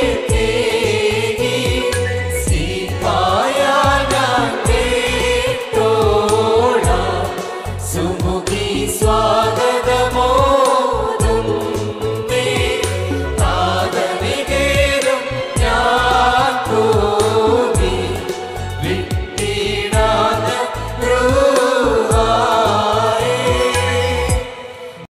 Thank you.